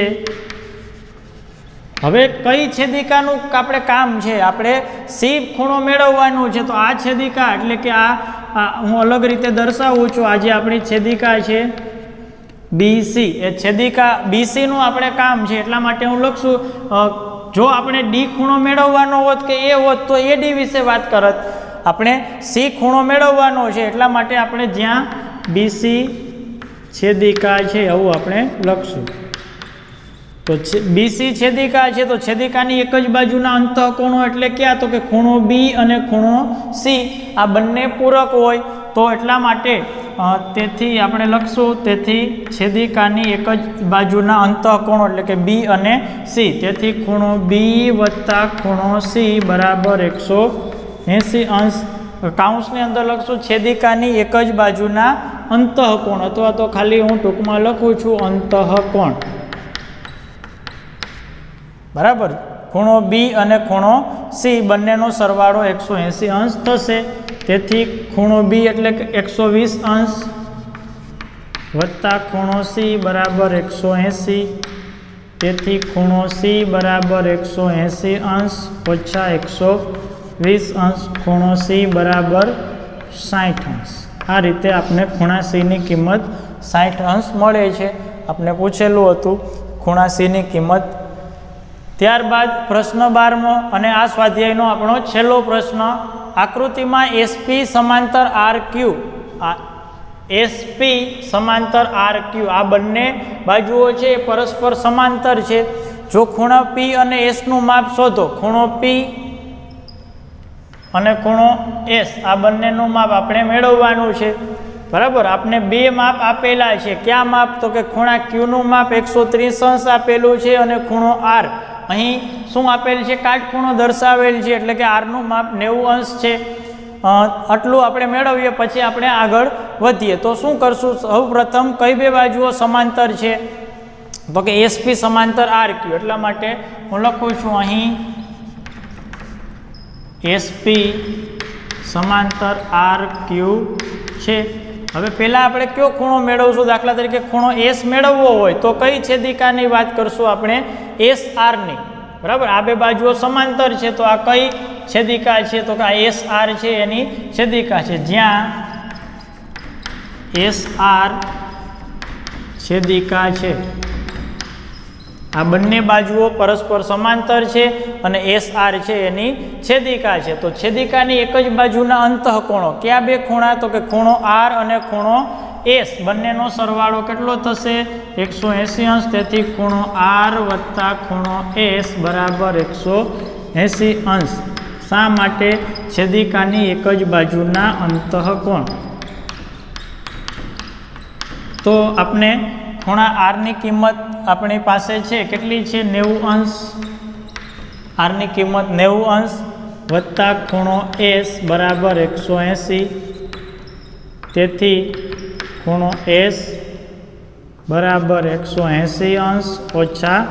હવે કઈ છેદિકાનું આપણે કામ છે? આપણે સી ખૂણો મેળવવાનું છે, તો આ છેદિકા એટલે કે આ હું અલગ રીતે દર્શાવું છું. આજે આપણી છેદિકા છે બીસી એ છેદિકા બીસીનું આપણે કામ છે, એટલા માટે હું લખશું જો આપણે ડી ખૂણો મેળવવાનો હોત કે એ હોત, તો એ ડી વિશે વાત કરત. આપણે સી ખૂણો મેળવવાનો છે, એટલા માટે આપણે જ્યાં બીસી છેદિકા છે આવું આપણે લખશું. તો બીસી છેદિકા છે તો છેદિકાની એક જ બાજુના અંતઃકોણો એટલે ક્યાં? તો કે ખૂણો બી અને ખૂણો સી આ બંને પૂરક હોય તો એટલા માટે તેથી આપણે લખશું, તેથી છેદિકાની એક જ બાજુના અંતઃકોણો એટલે કે બી અને સી તેથી ખૂણો બી વત્તા ખૂણો સી બરાબર એકસો એંસી અંશ કાઉન્સની અંદર લખશું, છેદિકાની એક જ બાજુના અંતઃકોણ, અથવા તો ખાલી હું ટૂંકમાં લખું છું અંતઃકોણ. બરાબર? ખૂણો બી અને ખૂણો સી બંનેનો સરવાળો એકસો એંસી અંશ થશે. તેથી ખૂણો બી એટલે કે એકસો વીસ અંશ વત્તા ખૂણો સી બરાબર એકસો એંસી. તેથી ખૂણો સી બરાબર એકસો એંસી અંશ ઓછા એકસો વીસ અંશ ખૂણો સી બરાબર સાઠ અંશ. આ રીતે આપણે ખૂણા સીની કિંમત સાઠ અંશ મળે છે. આપણે પૂછેલું હતું ખૂણા સીની કિંમત. ત્યારબાદ પ્રશ્ન બારમો અને આ સ્વાધ્યાયનો આપણો છેલ્લો પ્રશ્ન, આકૃતિમાં એસપી સમાંતર આર ક્યુ એસપી સમાંતર આર ક્યુ, આ બંને બાજુઓ છે એ પરસ્પર સમાંતર છે. જો ખૂણો પી અને એસનું માપ શોધો, ખૂણો પી અને ખૂણો એસ આ બંનેનું માપ આપણે મેળવવાનું છે. બરાબર? આપણે બે માપ આપેલા છે. ક્યાં માપ? તો કે ખૂણા ક્યુનું માપ એકસો ત્રીસ અંશ આપેલું છે અને ખૂણો આર અહીં શું આપેલ છે? કાટખૂણો દર્શાવેલ છે, એટલે કે આરનું માપ નેવું અંશ છે. આટલું આપણે મેળવીએ, પછી આપણે આગળ વધીએ. તો શું કરશું? સૌ પ્રથમ કઈ બે બાજુઓ સમાંતર છે? તો કે એસપી સમાંતર આર ક્યુ એટલા માટે હું લખું છું અહીં એસપી સમાંતર આર ક્યુ છે. હવે પહેલાં આપણે કયો ખૂણો મેળવશું? દાખલા તરીકે ખૂણો એસ મેળવવો હોય તો કઈ છેદિકાની વાત કરશું આપણે? એસ આરની બરાબર? આ બે બાજુઓ સમાંતર છે તો આ કઈ છેદિકા છે? તો કે આ એસ આર છે, એની છેદિકા છે. જ્યાં એસ આર છેદિકા છે. આ બંને બાજુઓ પરસ્પર સમાંતર છે અને એસ આર છે એની છેદિકા છે. તો છેદિકાની એક જ બાજુના અંતઃકોણો, કયા બે ખૂણા? તો કે ખૂણો આર અને ખૂણો એસ. બંનેનો સરવાળો કેટલો થશે? એકસો એંસી અંશ, તેથી ખૂણો આર વત્તા ખૂણો એસ બરાબર એકસો એંસી અંશ. શા માટે? છેદિકાની એક જ બાજુના અંતઃકોણ. તો આપણે ખૂણા આરની કિંમત આપણી પાસે છે, કેટલી છે? નેવું અંશ. આરની કિંમત નેવું અંશ વત્તા ખૂણો એસ બરાબર એકસો એંસી. તેથી ખૂણો એસ બરાબર એકસો એંસી અંશ ઓછા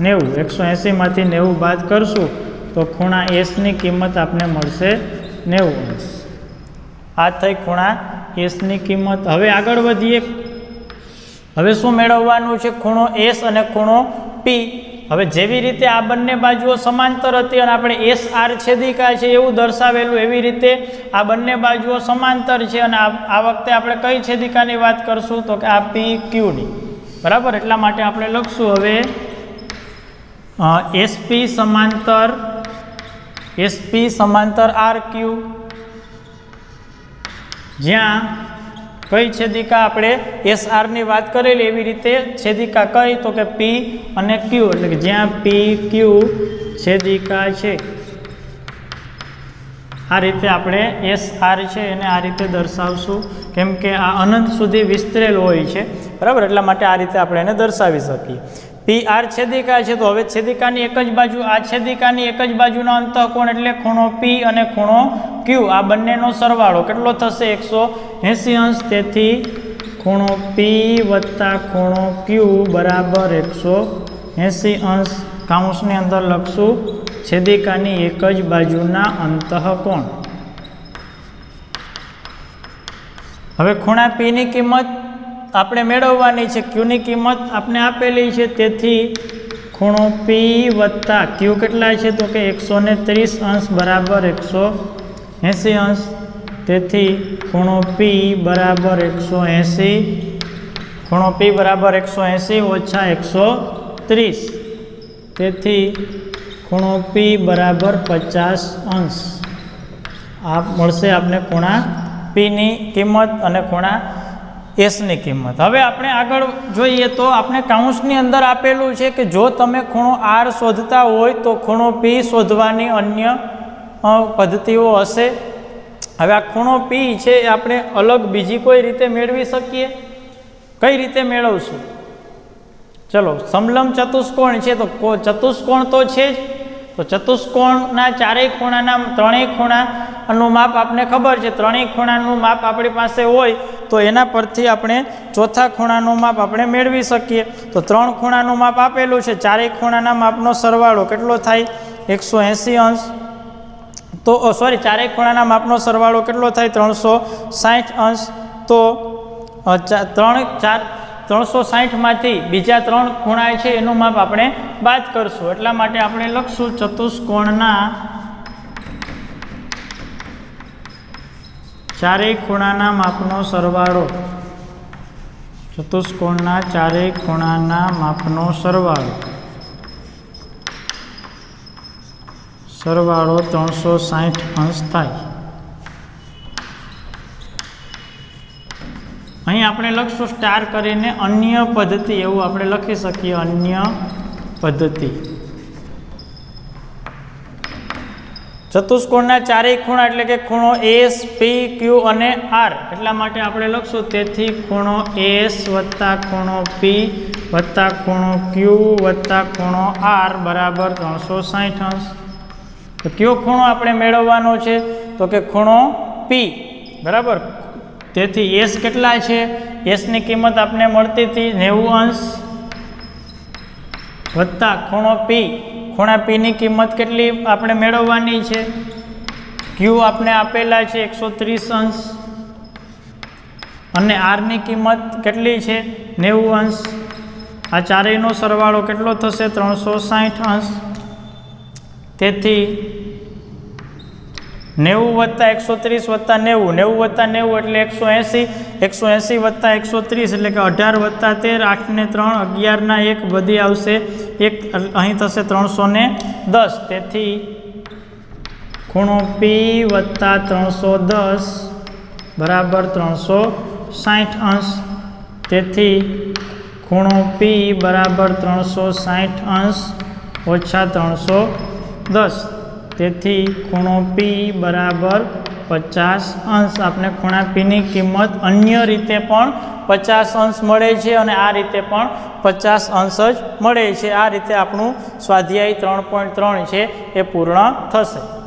નેવું. એકસો એંસીમાંથી નેવું બાદ કરશું તો ખૂણા એસની કિંમત આપને મળશે નેવું અંશ. આ થઈ ખૂણા એસની કિંમત. હવે આગળ વધીએ. હવે શું મેળવવાનું છે? ખૂણો એસ અને ખૂણો પી હવે જેવી રીતે આ બંને બાજુઓ સમાંતર હતી અને આપણે એસ આર છેદિકા છે એવું દર્શાવેલું, એવી રીતે આ બંને બાજુઓ સમાંતર છે અને આ વખતે આપણે કઈ છેદિકાની વાત કરશું? તો કે આ પી ક્યુની બરાબર? એટલા માટે આપણે લખશું હવે એસપી સમાંતર એસપી સમાંતર આર ક્યુ જ્યાં કઈ છેદિકા આપણે એસ આરની વાત કરેલી એવી રીતે છેદિકા કઈ તો કે પી અને ક્યુ એટલે કે જ્યાં પી ક્યુ છેદિકા છે. આ રીતે આપણે એસ આર છે એને આ રીતે દર્શાવશું. કેમ કે આ અનંત સુધી વિસ્તરેલ હોય છે. બરાબર? એટલા માટે આ રીતે આપણે એને દર્શાવી શકીએ. પી આર છેદિકા છે, તો હવે છેદિકાની એક જ બાજુ, આ છેદિકાની એક જ બાજુનો અંતઃકોણ એટલે ખૂણો પી અને ખૂણો ક્યુ આ બંનેનો સરવાળો કેટલો થશે? એકસો એંસી અંશ. તેથી ખૂણો પી વત્તા ખૂણો ક્યુ બરાબર એકસો એંસી અંશ. કાઉન્સની અંદર લખશું, છેદિકાની એક જ બાજુના અંતઃકોણ હવે ખૂણા પીની કિંમત આપણે મેળવવાની છે. ક્યુની કિંમત આપણે આપેલી છે. તેથી ખૂણો પી વત્તા ક્યુ કેટલા છે? તો કે એકસો ને ત્રીસ અંશ બરાબર એકસો એંસી અંશ. તેથી ખૂણો પી બરાબર એકસો એંસી ખૂણો પી બરાબર એકસો એંસી ઓછા એકસો ત્રીસ. તેથી ખૂણો પી બરાબર પચાસ અંશ. આ મળશે આપણે ખૂણા પીની કિંમત અને ખૂણા એસની કિંમત. હવે આપણે આગળ જોઈએ તો આપણે કાઉન્સની અંદર આપેલું છે કે જો તમે ખૂણો આર શોધતા હોય તો ખૂણો પી શોધવાની અન્ય પદ્ધતિઓ હશે. હવે આ ખૂણો પી છે એ આપણે અલગ બીજી કોઈ રીતે મેળવી શકીએ? કઈ રીતે મેળવશું? ચલો સમલમ ચતુષ્કોણ છે તો ચતુષ્કોણ તો છે જ. તો ચતુષ્કોણના ચારેય ખૂણાના ત્રણેય ખૂણાનું માપ આપને ખબર છે. ત્રણેય ખૂણાનું માપ આપણી પાસે હોય તો એના પરથી આપણે ચોથા ખૂણાનું માપ આપણે મેળવી શકીએ. તો ત્રણ ખૂણાનું માપ આપેલું છે. ચારેય ખૂણાના માપનો સરવાળો કેટલો થાય? એકસો એંસી અંશ. તો સોરી ચારેય ખૂણાના માપનો સરવાળો કેટલો થાય? ત્રણસો અંશ. તો ત્રણ, ચાર ત્રણસો સાહીઠમાંથી બીજા ત્રણ ખૂણા છે, એનું માપ આપણે બાદ કરશું. એટલા માટે આપણે લખશું ચતુષ્કોણના ચારેય ખૂણાના માપનો સરવાળો. ચતુષ્કોણના ચારેય ખૂણાના માપનો સરવાળો. સરવાળો ત્રણસો સાહીઠ અંશ થાય. અહીં આપણે લખશું સ્ટાર કરીને અન્ય પદ્ધતિ, એવું આપણે લખી શકીએ, અન્ય પદ્ધતિ. ચતુષ્કોણના ચારેય ખૂણા એટલે કે ખૂણો એસ પી ક્યુ અને આર એટલા માટે આપણે લખશું તેથી ખૂણો એસ વત્તા ખૂણો પી વત્તા ખૂણો ક્યુ વત્તા ખૂણો આર બરાબર ત્રણસો સાહીઠ અંશ. તો કયો ખૂણો આપણે મેળવવાનો છે? તો કે ખૂણો પી બરાબર? તેથી એસ કેટલા છે? એસની કિંમત આપણે મળતી હતી નેવું અંશ વત્તા ખૂણો પી ખૂણા પીની કિંમત કેટલી આપણે મેળવવાની છે? ક્યુ આપણે આપેલા છે એકસો ત્રીસ અંશ. અને આરની કિંમત કેટલી છે? નેવું અંશ. આ ચારેયનો સરવાળો કેટલો થશે? ત્રણસો સાઠ અંશ. તેથી નેવું વત્તા એકસો ત્રીસ વત્તા નેવું. નેવું વત્તા નેવું એટલે એકસો એંસી. એકસો એંસી વત્તા એકસો ત્રીસ એટલે કે અઢાર વત્તા તેર, આઠ ને ત્રણ અગિયારના એક બધી આવશે. એક અહીં થશે ત્રણસો ને દસ. તેથી ખૂણો પી વત્તા ત્રણસો દસ બરાબર ત્રણસો સાઠ અંશ. તેથી ખૂણો પી બરાબર ત્રણસો સાઠ અંશ ઓછા ત્રણસો દસ. તેથી ખૂણો પી બરાબર પચાસ અંશ. આપણે ખૂણા પીની કિંમત અન્ય રીતે પણ પચાસ અંશ મળે છે અને આ રીતે પણ પચાસ અંશ જ મળે છે. આ રીતે આપણું સ્વાધ્યાય ત્રણ છે, એ પૂર્ણ થશે.